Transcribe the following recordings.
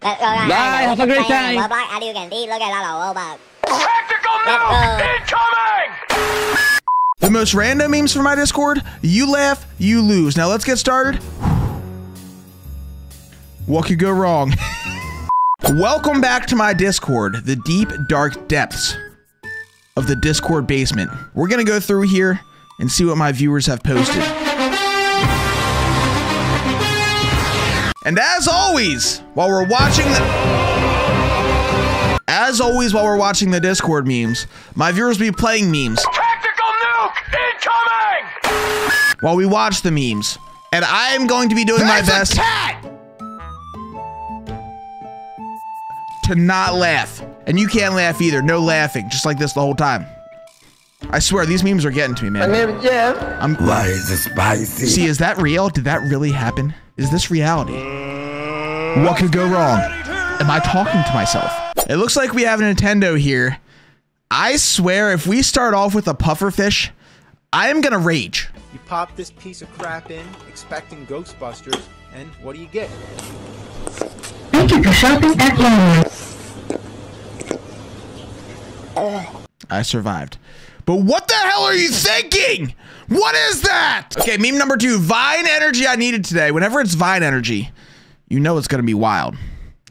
Bye, have a great time. How do you can look at that over. Tactical nuke incoming! The most random memes from my Discord, you laugh, you lose. Now let's get started. What could go wrong? Welcome back to my Discord, the deep, dark depths of the Discord basement. We're gonna go through here and see what my viewers have posted. And as always, while we're watching the as always while we're watching the Discord memes, my viewers will be playing memes Tactical nuke incoming! while we watch the memes. And I am going to be doing my best to not laugh. And you can't laugh either. No laughing. Just like this the whole time. I swear, these memes are getting to me, man. name is Jeff. I'm Why is it spicy? See, is that real? Did that really happen? Is this reality? What could go wrong? Am I talking to myself? It looks like we have a Nintendo here. I swear, if we start off with a pufferfish, I am gonna rage. You pop this piece of crap in, expecting Ghostbusters, and what do you get? Thank you for shopping at Walmart. I survived. But what the hell are you thinking? What is that? Okay, meme number two Vine energy I needed today. Whenever it's Vine energy, you know it's gonna be wild.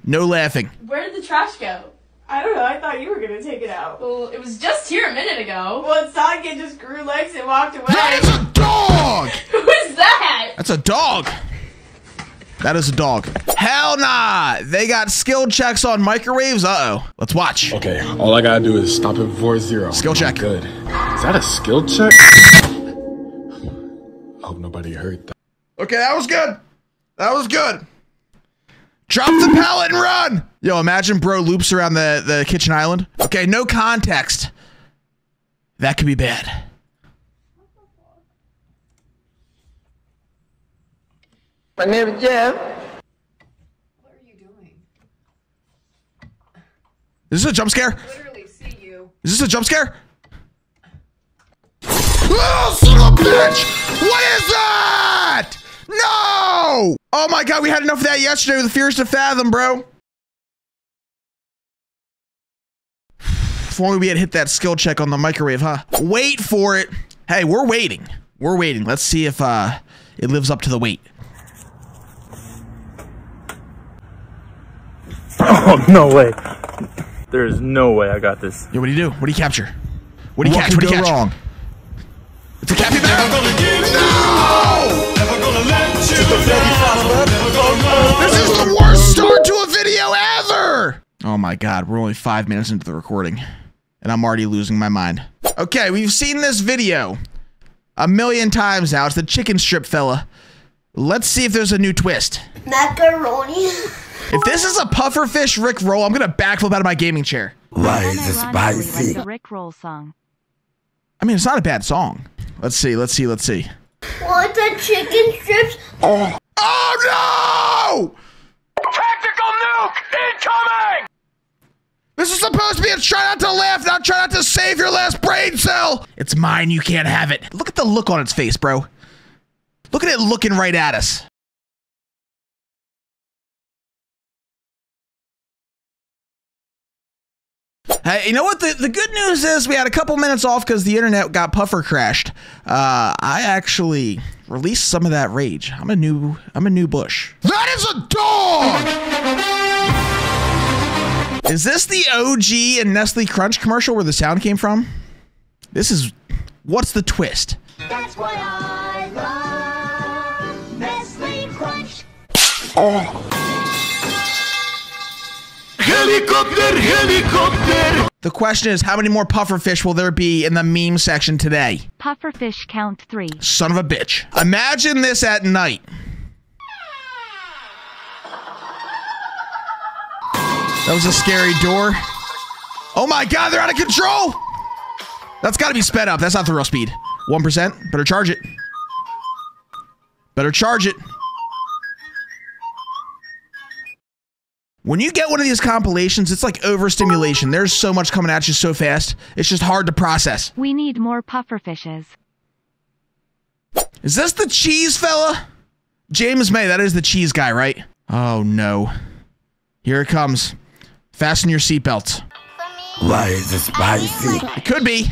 No laughing. Where did the trash go? I don't know. I thought you were gonna take it out. Well, it was just here a minute ago. Well, it sounded like it just grew legs and walked away. That is a dog! Who is that? That's a dog. That is a dog. Hell nah. They got skill checks on microwaves. Uh oh. Let's watch. Okay, all I gotta do is stop it before zero. Skill check. Good. Is that a skill check? Hope nobody heard that. Okay, that was good. That was good. Drop the pallet and run. Yo, imagine bro loops around the, the kitchen island. Okay, no context. That could be bad. My name is Jeff. What are you doing? Is this a jump scare? Literally see you. Is this a jump scare? Oh, son of a bitch! What is that? No! Oh my god, we had enough of that yesterday with the Fears to Fathom, bro. If only we had hit that skill check on the microwave, huh? Wait for it. Hey, we're waiting. We're waiting. Let's see if uh it lives up to the wait. Oh, no way. There is no way I got this. Yo, what do you do? What do you capture? What do you catch? What do you catch? Wrong? It's a capybara. No! This is the worst start to a video ever! Oh my god, we're only five minutes into the recording, and I'm already losing my mind. Okay, we've seen this video a million times now. It's the chicken strip fella. Let's see if there's a new twist. Macaroni. If this is a pufferfish Rick roll, I'm gonna backflip out of my gaming chair. Why is this spicy? The Rick Roll song. I mean, it's not a bad song. Let's see, let's see, let's see. What's a chicken strips? Oh no! Tactical nuke incoming! This is supposed to be a try not to laugh, not try not to save your last brain cell. It's mine, you can't have it. Look at the look on its face, bro. Look at it looking right at us. Hey, you know what? The, the good news is we had a couple minutes off because the internet got puffer crashed. Uh, I actually released some of that rage. I'm a new I'm a new Bush. That is a dog. is this the OG and Nestle Crunch commercial where the sound came from? This is what's the twist? That's what I love. Nestle Crunch. Helicopter, helicopter. The question is, how many more pufferfish will there be in the meme section today? Pufferfish count three. Son of a bitch. Imagine this at night. That was a scary door. Oh my god, they're out of control! That's gotta be sped up. That's not the real speed. 1%. Better charge it. Better charge it. When you get one of these compilations, it's like overstimulation. There's so much coming at you so fast. It's just hard to process. We need more pufferfishes. Is this the cheese fella? James May, that is the cheese guy, right? Oh no. Here it comes. Fasten your seatbelts. Why is it spicy? It could be.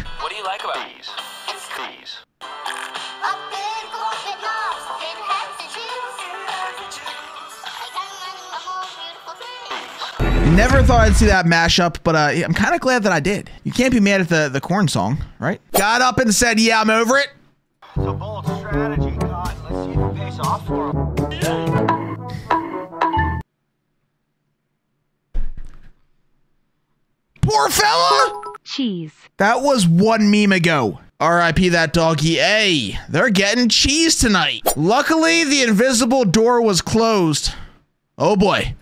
Never thought I'd see that mashup, but uh, I'm kind of glad that I did. You can't be mad at the, the corn song, right? Got up and said, yeah, I'm over it. It's a bold strategy, Cotton. Let's see if it pays off for him. Poor fella! Cheese. That was one meme ago. RIP that doggy. Hey, they're getting cheese tonight. Luckily, the invisible door was closed. Oh boy.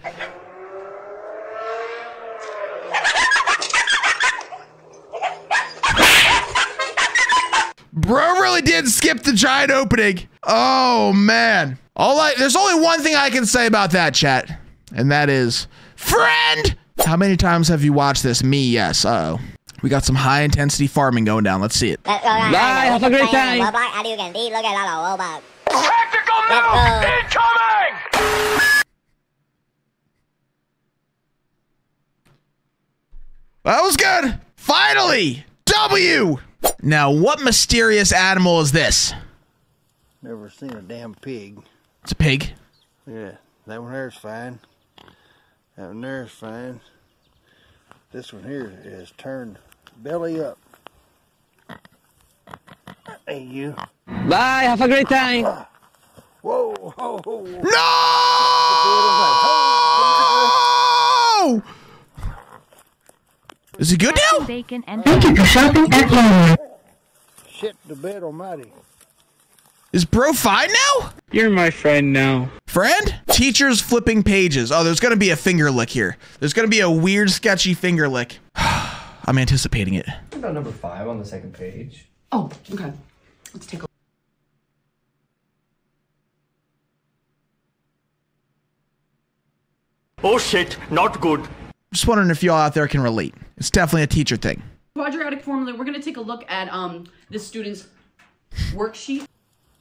Bro really did skip the giant opening. Oh man. All I there's only one thing I can say about that chat, and that is friend. How many times have you watched this? Me, yes. Uh oh. We got some high intensity farming going down. Let's see it. Bye. Have a great time. Tactical nuke incoming! That was good. Finally, W. Now, what mysterious animal is this? Never seen a damn pig. It's a pig. Yeah, that one there's fine. That one there's fine. This one here is turned belly up. Hey, you. Bye. Have a great time. Whoa, whoa, whoa. No! Is he good now? Thank you for shopping at Walmart. Shit the bed almighty. Is bro fine now? You're my friend now. Friend? Teachers flipping pages. Oh, there's gonna be a finger lick here. There's gonna be a weird, sketchy finger lick. I'm anticipating it. About number five on the second page. Oh, okay. Let's take a Oh shit, not good. Just wondering if y'all out there can relate. It's definitely a teacher thing. quadratic formula. We're gonna take a look at um the student's worksheet.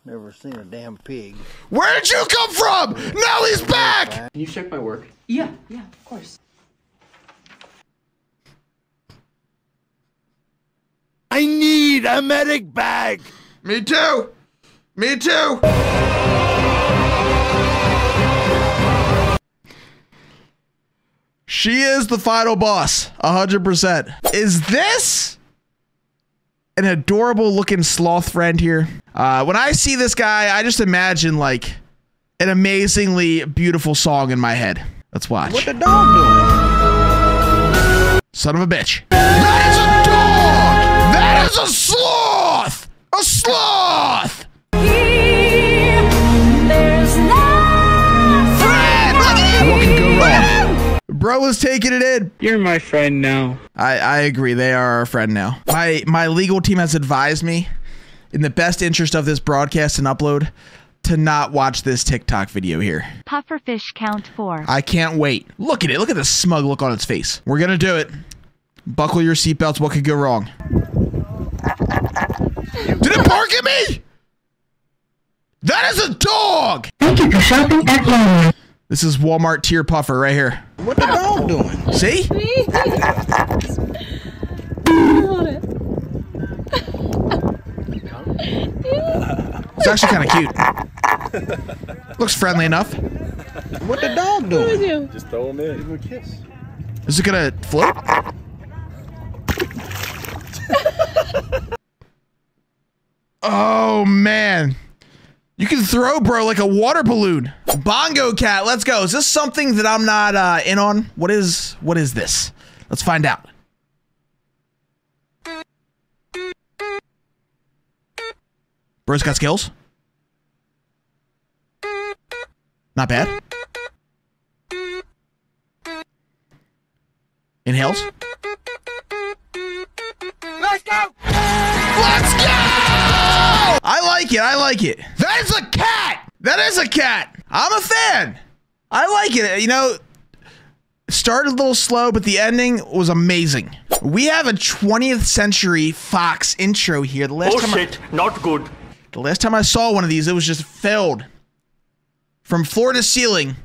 Never seen a damn pig. Where did you come from? Now he's back! Can you check my work? Yeah, yeah, of course. I need a medic bag. Me too. Me too. She is the final boss, 100%. Is this an adorable looking sloth friend here? Uh, when I see this guy, I just imagine like an amazingly beautiful song in my head. Let's watch. What the dog doing? Son of a bitch. Bro is taking it in. You're my friend now. I, I agree. They are our friend now. My my legal team has advised me, in the best interest of this broadcast and upload, to not watch this TikTok video here. Pufferfish count four. I can't wait. Look at it. Look at the smug look on its face. We're gonna do it. Buckle your seatbelts. What could go wrong? Did it bark at me? That is a dog. Thank you for shopping at Walmart. This is Walmart tier puffer right here. What the dog doing? See? It's actually kind of cute. Looks friendly enough. What the dog doing? Just throw him in. Give him a kiss. Is it gonna float? oh man. You can throw, bro, like a water balloon. Bongo cat, let's go. Is this something that I'm not uh, in on? What is what is this? Let's find out. Bro's got skills. Not bad. Inhales. Let's go! Let's go! I like it. I like it. That is a cat. That is a cat. I'm a fan. I like it. You know, it started a little slow, but the ending was amazing. We have a 20th century Fox intro here. The last Oh time shit, not good. I, the last time I saw one of these, it was just filled from floor to ceiling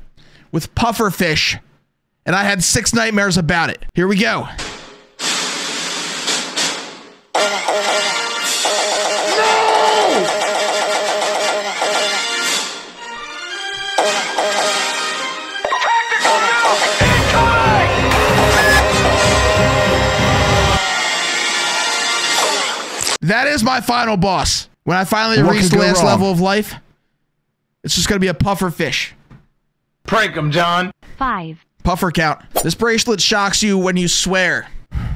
with puffer fish And I had six nightmares about it. Here we go. That is my final boss. When I finally What reach the last wrong? level of life, it's just gonna be a puffer fish. Prank him, John. 5. Puffer count. This bracelet shocks you when you swear.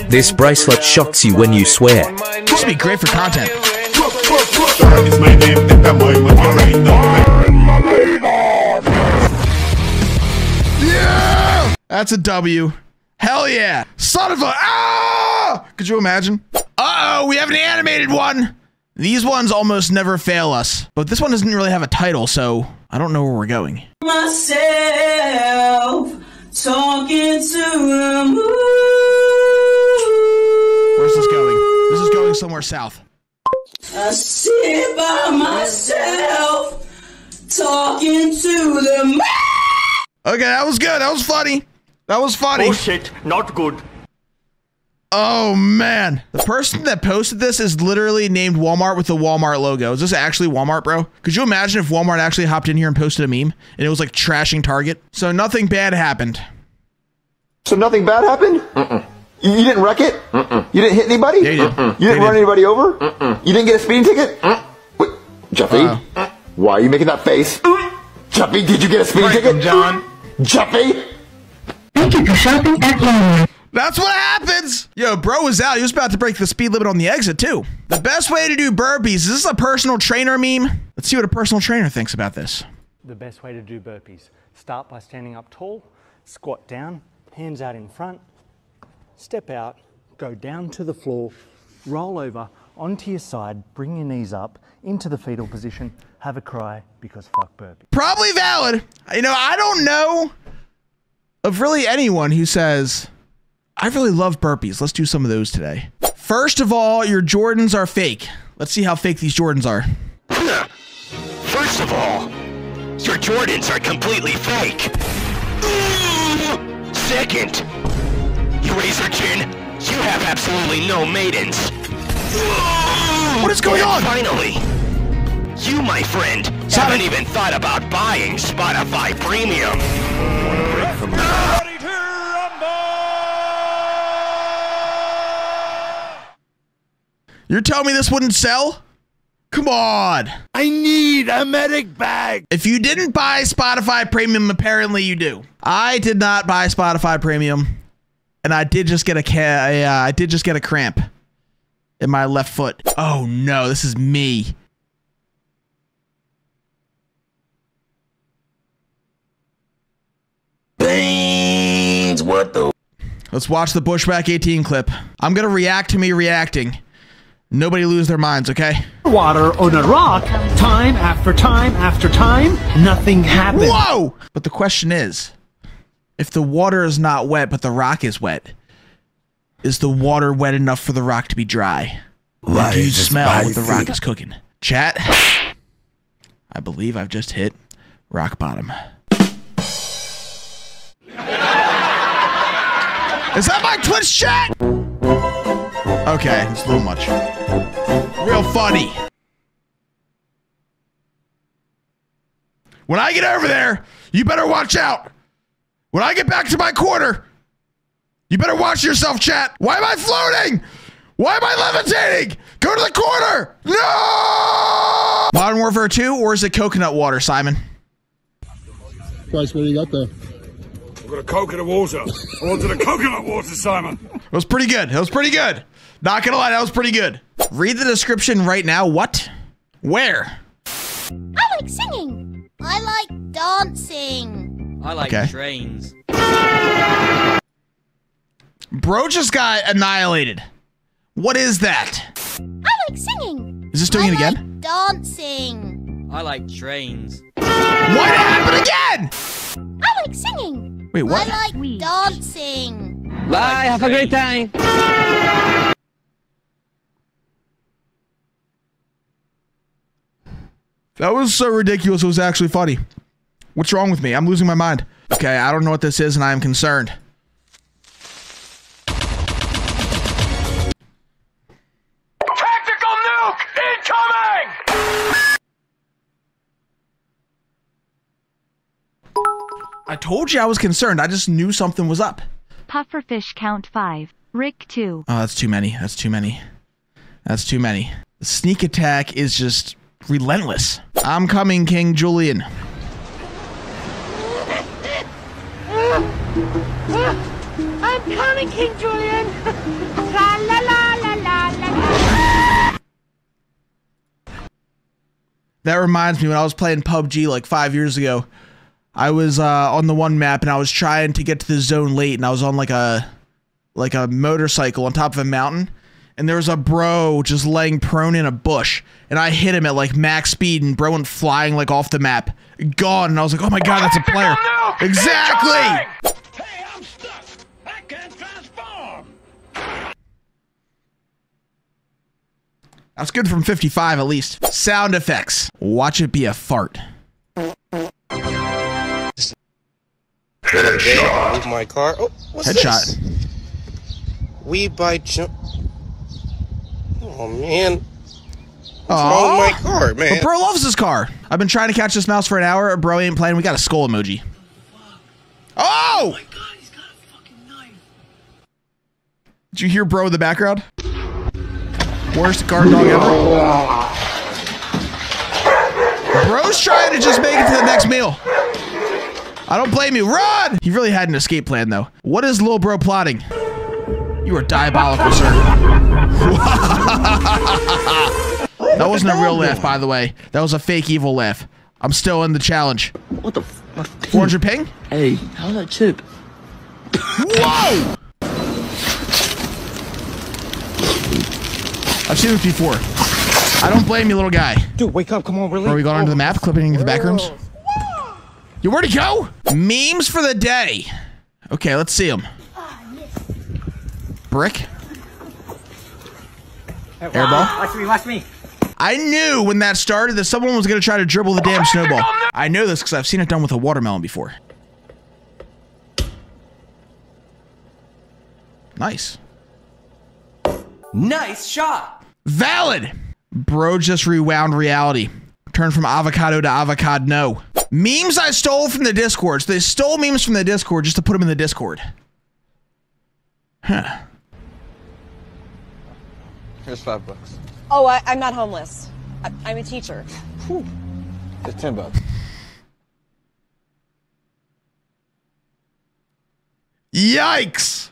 This bracelet shocks you when you swear. This would be great for content. Yeah! That's a W. Hell yeah. Son of a. Ah! Could you imagine? Uh oh, we have an animated one. These ones almost never fail us. But this one doesn't really have a title, so I don't know where we're going. myself talking to the moon. Where's this going? This is going somewhere south. I sit by myself talking to the moon. Okay, that was good. That was funny. That was funny. Oh shit, not good. Oh man, the person that posted this is literally named Walmart with the Walmart logo. Is this actually Walmart, bro? Could you imagine if Walmart actually hopped in here and posted a meme and it was like trashing Target? So nothing bad happened. So nothing bad happened? You, you didn't wreck it? You didn't hit anybody? Yeah, you did. You They didn't run did. anybody over? You didn't get a speeding ticket? Wait, Jeffy, uh. why are you making that face? Jeffy, did you get a speeding Prank ticket? John. Jeffy? Thank you for shopping at Walmart. That's what happens. Yo, bro was out. He was about to break the speed limit on the exit too. The best way to do burpees is this a personal trainer meme? Let's see what a personal trainer thinks about this. The best way to do burpees. Start by standing up tall, squat down, hands out in front, step out, go down to the floor, roll over onto your side, bring your knees up into the fetal position, have a cry because fuck burpees. Probably valid. You know, I don't know of really anyone who says, I really love burpees. Let's do some of those today. First of all, your Jordans are fake. Let's see how fake these Jordans are. First of all, your Jordans are completely fake. Second, you razor chin, you have absolutely no maidens. What is going And on? Finally, you, my friend, haven't even thought about buying Spotify Premium. You're telling me this wouldn't sell? Come on. I need a medic bag. If you didn't buy Spotify Premium, apparently you do. I did not buy Spotify Premium, and I did just get a ca- a, uh, I did just get a cramp in my left foot. Oh no, this is me. Beans, what the? Let's watch the Bushwhack 18 clip. I'm gonna react to me reacting. Nobody lose their minds, okay? Water on a rock, time after time after time, nothing happened. Whoa! But the question is, if the water is not wet but the rock is wet, is the water wet enough for the rock to be dry? Or Why do you smell what the rock is cooking? Chat, I believe I've just hit rock bottom. Is that my Twitch chat? Okay, it's a little much. Real funny. When I get over there, you better watch out. When I get back to my quarter, you better watch yourself, chat. Why am I floating? Why am I levitating? Go to the corner. No! Modern Warfare 2, or is it coconut water, Simon? Price, what do you got there? I've got a coconut water. I wanted a coconut water, Simon. It was pretty good. It was pretty good. Not gonna lie, that was pretty good. Read the description right now. What? Where? I like singing. I like dancing. I like Okay. trains. Bro just got annihilated. What is that? I like singing. Is this doing I it again? Like dancing. I like trains. What happened again? I like singing. Wait, what? I like dancing. Bye. Have a great time. That was so ridiculous. It was actually funny. What's wrong with me? I'm losing my mind. Okay, I don't know what this is, and I am concerned. Tactical nuke incoming! I told you I was concerned. I just knew something was up. Pufferfish count 5. Rick 2. Oh, that's too many. That's too many. That's too many. The sneak attack is just relentless. I'm coming, King Julien. I'm coming, King Julien. la la la la la la. That reminds me when I was playing PUBG like five years ago. I was uh, on the one map and I was trying to get to the zone late, and I was on like a like a motorcycle on top of a mountain, and there was a bro just laying prone in a bush, and I hit him at like max speed, and bro went flying like off the map, gone, and I was like, oh my god, that's a player. Exactly. That's good from 55 at least. Sound effects. Watch it be a fart. Headshot. My car. Oh, what's Headshot. this? We buy jump. Oh man. What's wrong with my car, man? But bro loves his car. I've been trying to catch this mouse for an hour. Bro ain't playing. We got a skull emoji. Oh! Did you hear bro in the background? Worst guard dog ever. Bro's trying to just make it to the next meal. I don't blame you. Run! He really had an escape plan, though. What is Lil Bro plotting? You are diabolical, sir. That wasn't a real laugh, by the way. That was a fake evil laugh. I'm still in the challenge. What the? 400 ping? Hey, how's that chip? Whoa! I've seen this before. I don't blame you, little guy. Dude, wake up! Come on, really? Are we going onto the map, clipping into the back rooms? You where to go? Memes for the day. Okay, let's see them. Ah, Brick. Airball. Watch me, watch me. I knew when that started that someone was going to try to dribble the damn oh, snowball. I know this because I've seen it done with a watermelon before. Nice. Nice shot. Valid. Bro just rewound reality. Turned from avocado to avocado no. Memes I stole from the Discord. So they stole memes from the Discord just to put them in the Discord. Huh. Here's five bucks. Oh, I, I'm not homeless. I, I'm a teacher. Whew. It's ten bucks. Yikes.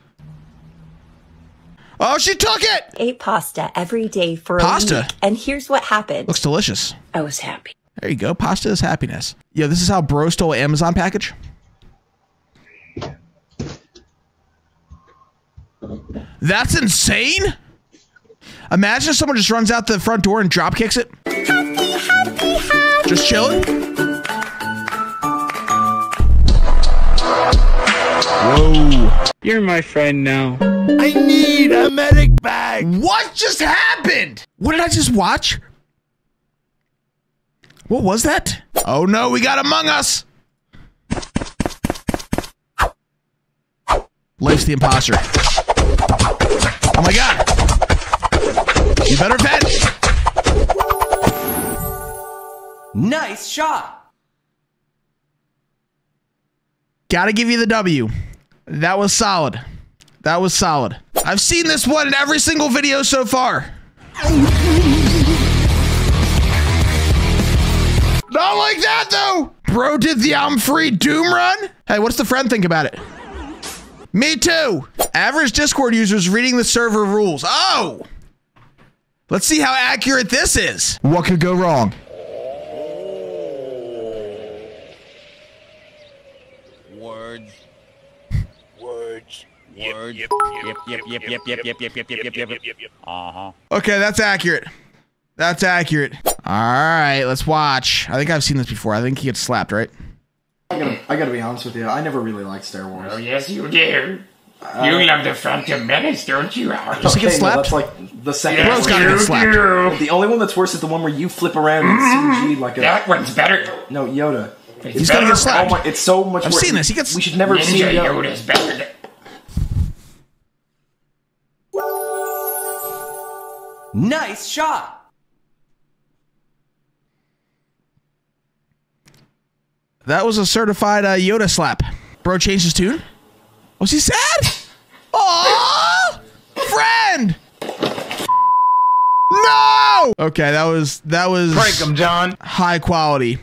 Oh, she took it. Ate pasta every day for Pasta? a week, and here's what happened. Looks delicious. I was happy. There you go. Pasta is happiness. Yo, this is how bro stole an Amazon package. That's insane. Imagine if someone just runs out the front door and drop kicks it. Just chilling. Whoa. You're my friend now. I need a medic bag. What just happened? What did I just watch? What was that? Oh no, we got Among Us. Life's the imposter. Oh my god. You better vent. Nice shot. Gotta give you the W. That was solid. That was solid. I've seen this one in every single video so far. Not like that though. Bro did the I'm free doom run. Hey, what's the friend think about it? Me too. Average Discord users reading the server rules. Oh. Let's see how accurate this is. What could go wrong? Words. Words. Words. Yep, yep, yep, yep, yep, yep, yep, yep, yep, yep, yep, yep, yep. Uh-huh. Okay, that's accurate. That's accurate. All right, let's watch. I think I've seen this before. I think he gets slapped, right? I gotta, I gotta be honest with you. I never really liked Star Wars. Oh, yes, you do. Uh, you love the Phantom Menace, don't you, Howard? Okay, no, that's like the second. Yes, one. you do. The only one that's worse is the one where you flip around and Mhm. CG like a. That one's better. No, Yoda. He's gonna get slapped. Oh my, it's so much. I've worse. seen this. He gets. We should never have seen Ninja it. Yoda's better than. Nice shot. That was a certified uh, Yoda slap. Bro changed his tune. Oh, was he sad? Aww, friend. No. Okay, that was that was Break 'em, John. High quality.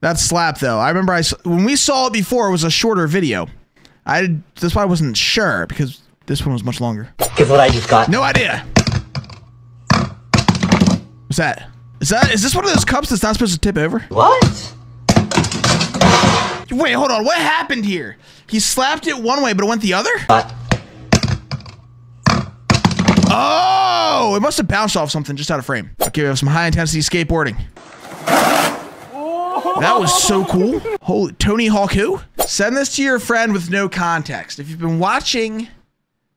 That slap though. I remember I when we saw it before. It was a shorter video. I did, that's why I wasn't sure because this one was much longer. Guess what I just got? No idea. What's that? Is that is this one of those cups that's not supposed to tip over? What? Wait, hold on. What happened here? He slapped it one way, but it went the other? Uh. Oh, it must have bounced off something just out of frame. Okay, we have some high intensity skateboarding. That was so cool. Holy Tony Hawk who? Send this to your friend with no context. If you've been watching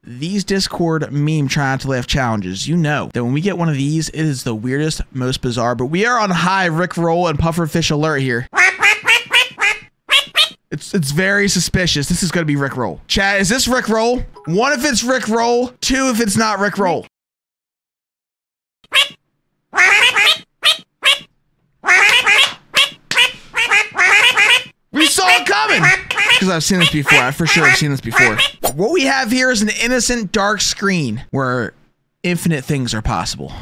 these Discord meme try not to laugh challenges, you know that when we get one of these, it is the weirdest, most bizarre. But we are on high Rick Roll and Pufferfish alert here. It's it's very suspicious. This is gonna be Rick Roll. Chat, is this Rick Roll? One if it's Rick Roll, two if it's not Rick Roll. We saw it coming! Because I've seen this before. I for sure have seen this before. What we have here is an innocent dark screen where infinite things are possible.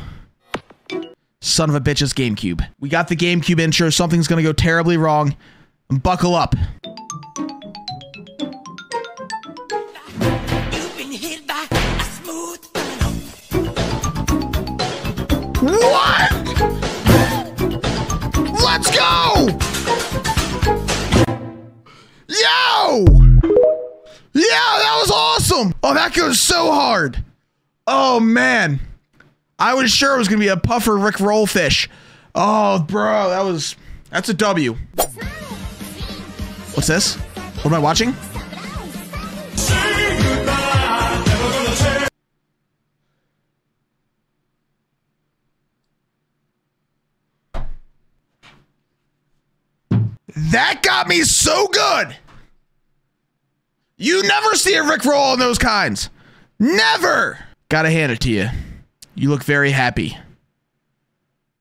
Son of a bitch's GameCube. We got the GameCube intro. Something's gonna go terribly wrong. Buckle up. What? Let's go! Yo! Yeah, that was awesome! Oh, that goes so hard. Oh, man. I was sure it was going to be a puffer Rick Rollfish. Oh, bro, that was... That's a W. What's this? What am I watching? That got me so good. You never see a Rick roll on those kinds. Never. Gotta hand it to you. You look very happy.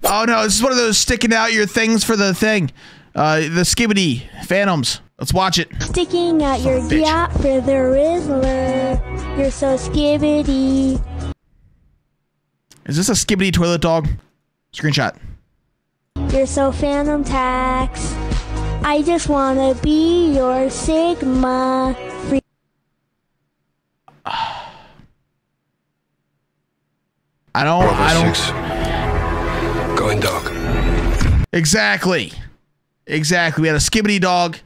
Oh no, this is one of those sticking out your things for the thing. Uh, the Skibidi Phantoms. Let's watch it. Sticking out your bitch. yacht for the Rizzler. You're so skibidi. Is this a Skibidi toilet dog? Screenshot. You're so phantom tax. I just wanna be your Sigma. Free- I don't. I don't. Going dog. Exactly. Exactly. We had a skibidi dog.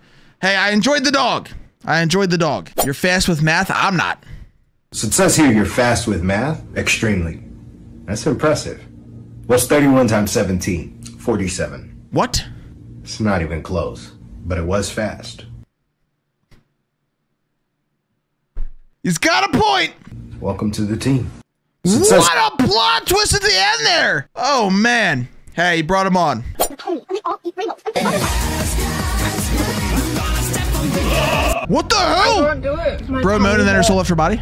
Hey, I enjoyed the dog. I enjoyed the dog. You're fast with math? I'm not. So it says here you're fast with math? Extremely. That's impressive. What's 31 times 17? 47. What? It's not even close, but it was fast. He's got a point. Welcome to the team. Says- What a plot twist at the end there. Oh, man. Hey, he brought him on. What the hell? Bro moan and then her soul left her body?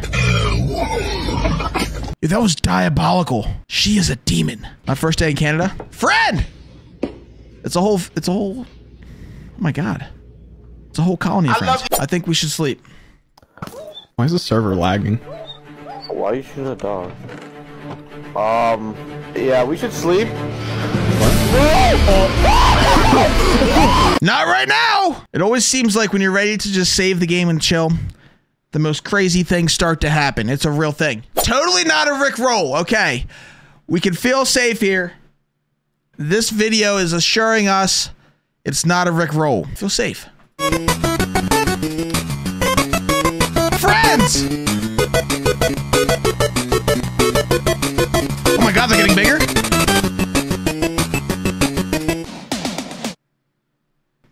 Yeah, that was diabolical. She is a demon. My first day in Canada. Friend! It's a whole, it's a whole, oh my god. It's a whole colony of friends. I think we should sleep. Why is the server lagging? Why you shoot a dog? Um, yeah, we should sleep. Not right now! It always seems like when you're ready to just save the game and chill, the most crazy things start to happen. It's a real thing. Totally not a Rick roll. Okay. We can feel safe here. This video is assuring us it's not a Rick roll. Feel safe. Friends! Oh my god, they're getting bigger?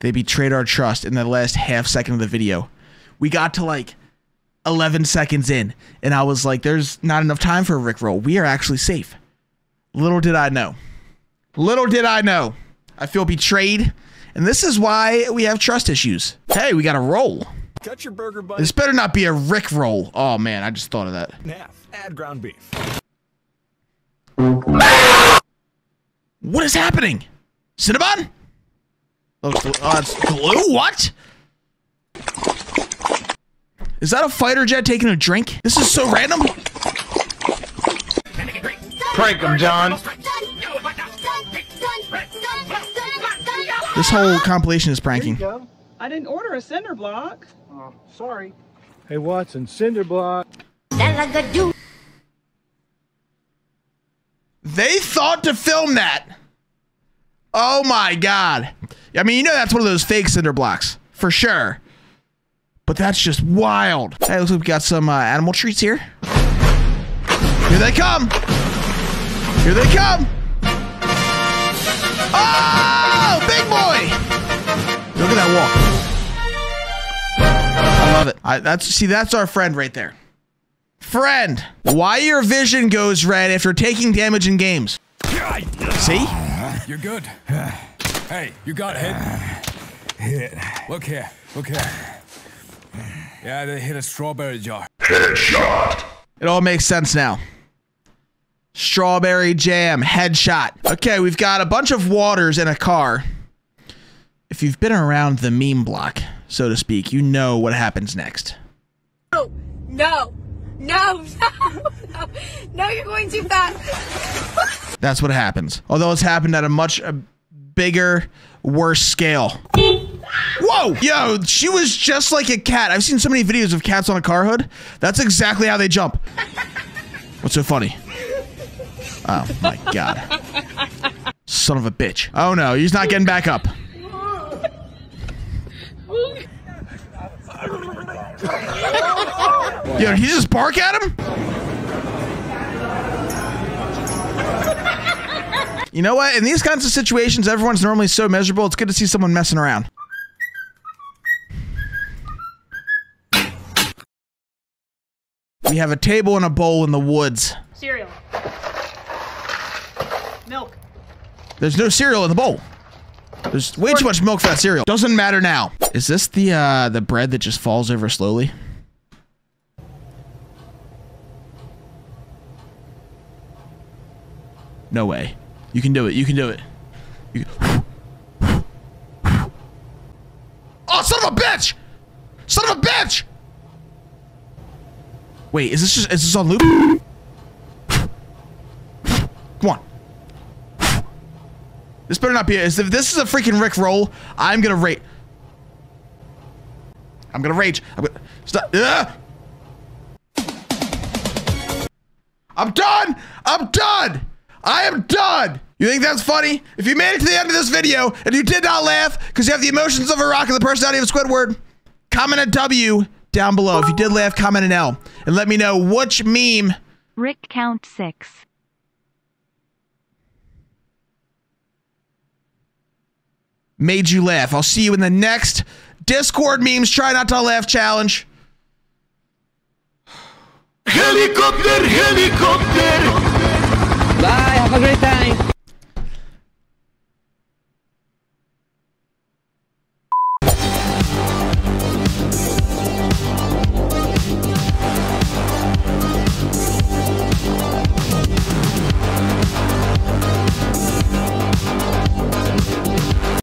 They betrayed our trust in the last half second of the video. We got to like 11 seconds in, and I was like, there's not enough time for a Rick roll. We are actually safe. Little did I know. Little did I know. I feel betrayed. And this is why we have trust issues. Hey, we got a roll. Cut your burger, buddy. This better not be a Rick roll. Oh man, I just thought of that. Half. Add ground beef. What is happening? Cinnabon? Oh, it's, uh, it's glue? What? Is that a fighter jet taking a drink? This is so random. Prank him, John. This whole compilation is pranking. I didn't order a cinder block. Oh, sorry. Hey, Watson, cinder block. They thought to film that. Oh my god. I mean, you know that's one of those fake cinder blocks. For sure. But that's just wild. Hey, looks like we got some uh, animal treats here. Here they come. Here they come. Big boy. Look at that walk. I love it. I, that's see, that's our friend right there. Friend, why your vision goes red after taking damage in games? See? You're good. Hey, you got hit. Look here. Look here. Yeah, they hit a strawberry jar. Headshot. It all makes sense now. Strawberry jam, headshot. Okay, we've got a bunch of waters in a car. If you've been around the meme block, so to speak, you know what happens next. No, no, no, no, no, no, you're going too fast. That's what happens. Although it's happened at a much uh, bigger, worse scale. Whoa! Yo, she was just like a cat. I've seen so many videos of cats on a car hood. That's exactly how they jump. What's so funny? Oh my god. Son of a bitch. Oh no, he's not getting back up. Yo, did he just bark at him? You know what? In these kinds of situations, everyone's normally so miserable. It's good to see someone messing around. We have a table and a bowl in the woods. Cereal. Milk. There's no cereal in the bowl. There's way too much milk for that cereal. Doesn't matter now. Is this the uh, the bread that just falls over slowly? No way. You can do it. You can do it. You Oh, son of a bitch! Son of a bitch! Wait, is this just is this on loop? Come on. This better not be. If this is a freaking Rick roll, I'm gonna rate. I'm gonna rage. I'm gonna stop. Ugh! I'm done. I'm done. I am done. You think that's funny? If you made it to the end of this video and you did not laugh because you have the emotions of a rock and the personality of a Squidward, comment a W down below. If you did laugh, comment an L and let me know which meme. Rick count six. Made you laugh. I'll see you in the next Discord memes. Try not to laugh challenge. Helicopter, helicopter. Bye. Have a great time.